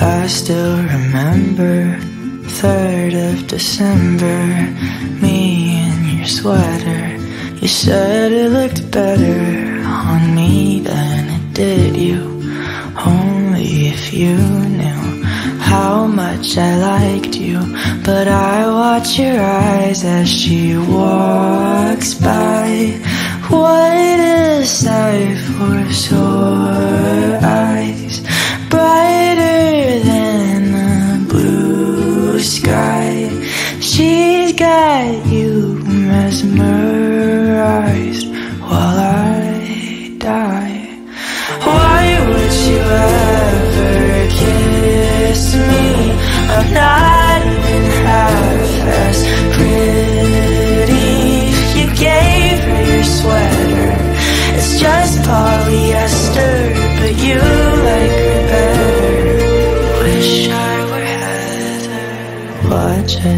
I still remember 3rd of December Me in your sweater. You said it looked better on me than it did you. Only if you knew how much I liked you. But I watch your eyes as she walks by. What a sight for sore eyes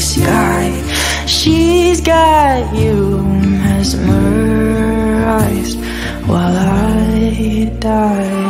sky. She's got you mesmerized while I die.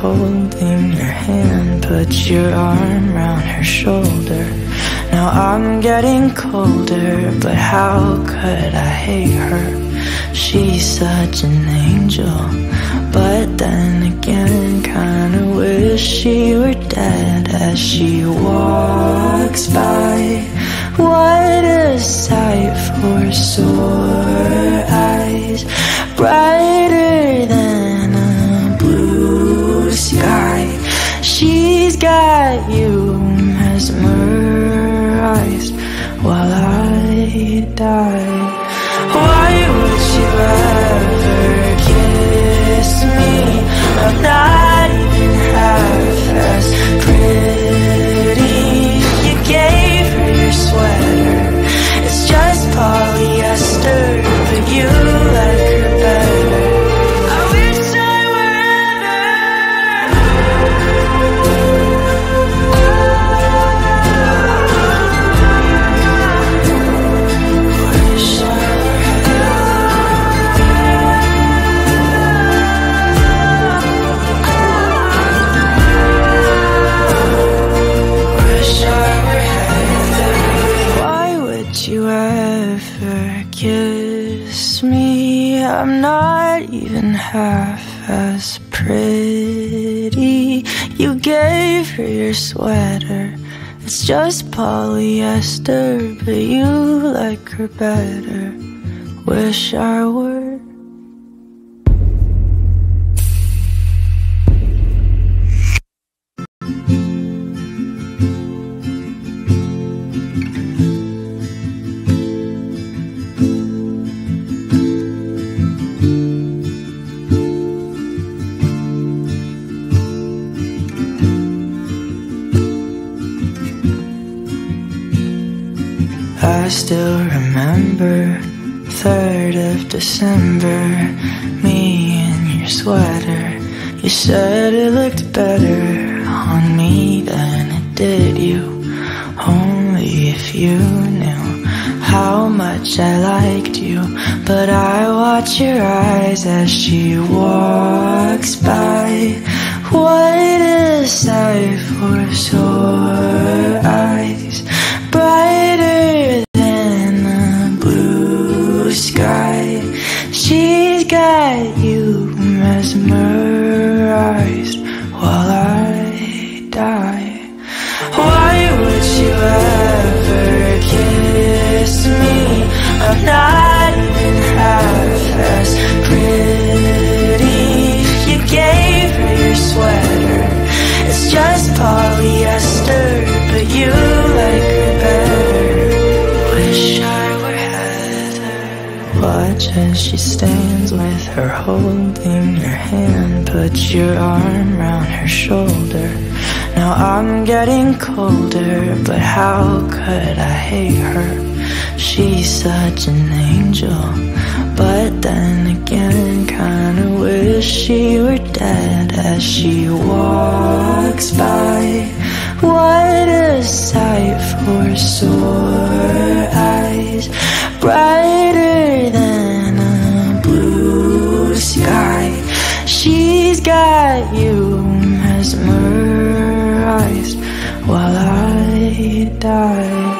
her holding your hand. Put your arm round her shoulder. Now I'm getting colder, but how could I hate her? She's such an angel, but then again, kinda wish she were dead as she walks by. What a sight for sore eyes, brighter just polyester, but you like her better. Wish I were. You said it looked better on me than it did you. Only if you knew how much I liked you. But I watch your eyes as she walks by. What a sight for sore eyes as she stands with her holding your hand. Put your arm round her shoulder. Now I'm getting colder But how could I hate her? She's such an angel. But then again Kinda wish she were dead As she walks by. What a sight for sore eyes. Brighter than sky She's got you mesmerized While I die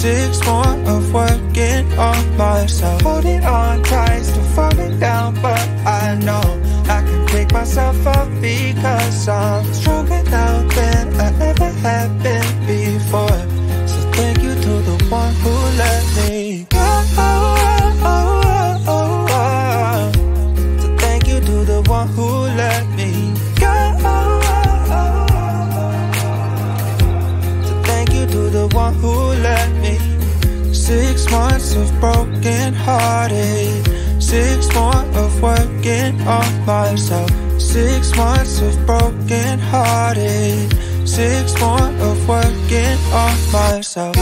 Six more of working on myself. Holding on tight, still falling down, but I know I can pick myself up because I'm stronger now than I ever have on myself. Six months of broken hearted. Six more of working on myself.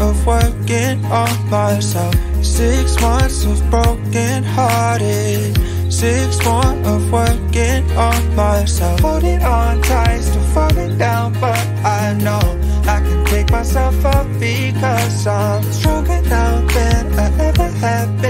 Of working on myself. Six months of broken hearted. Six more of working on myself. Holding on tight, still falling down, but I know I can pick myself up because I'm stronger now than I ever have been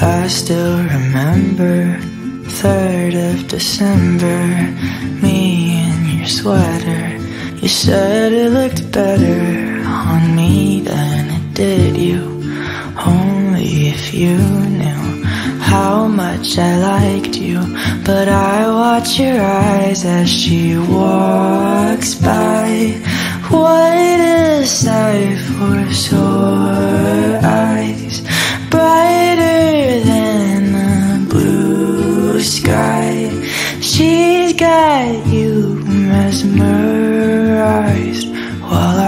I still remember 3rd of December Me in your sweater. You said it looked better on me than it did you. Only if you knew how much I liked you. But I watch your eyes as she walks by. What a sight for sore eyes She's got you mesmerized while I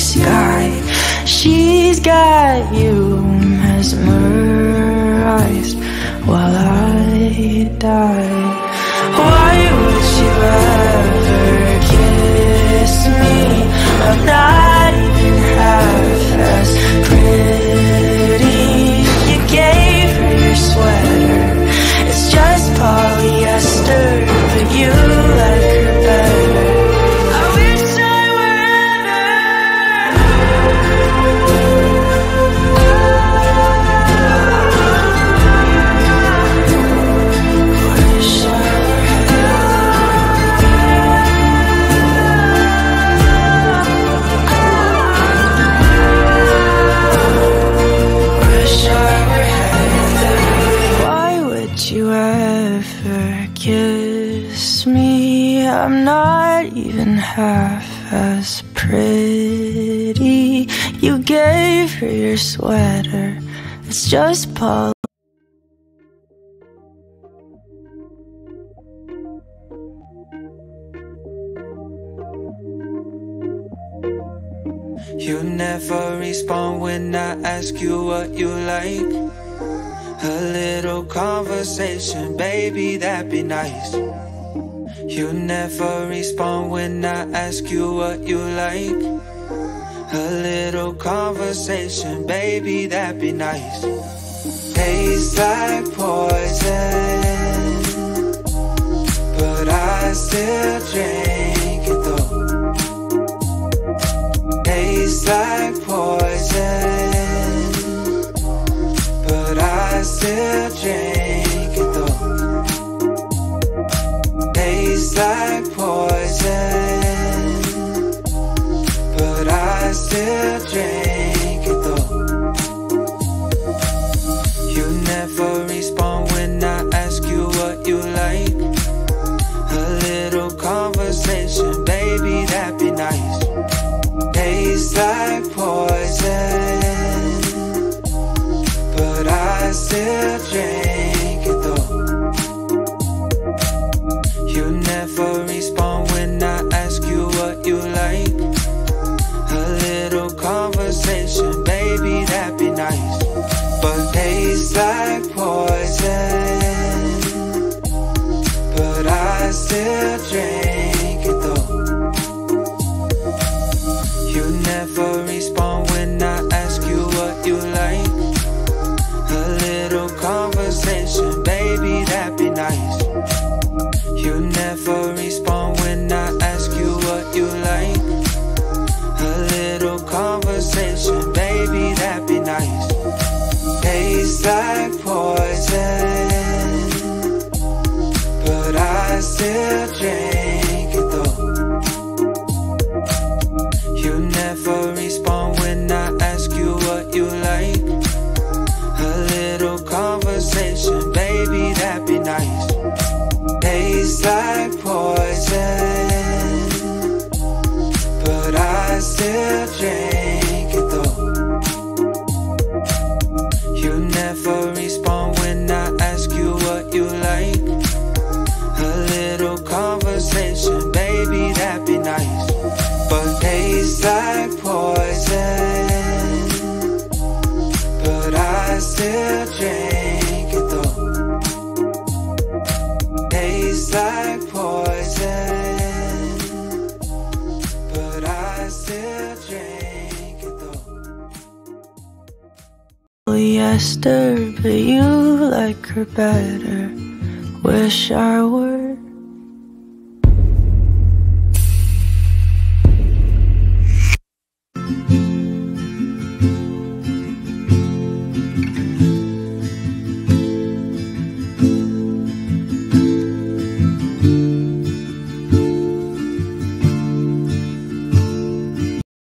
sky. She's got you mesmerized while I die. Gave your sweater. It's just Paul. You never respond when I ask you what you like. A little conversation, baby, that'd be nice. You never respond when I ask you what you like. A little conversation, baby, that'd be nice. Tastes like poison, but I still drink it though. Tastes like poison, but I still still still drink it though. Tastes like poison, but I still drink it though. Polyester, but you like her better. Wish I were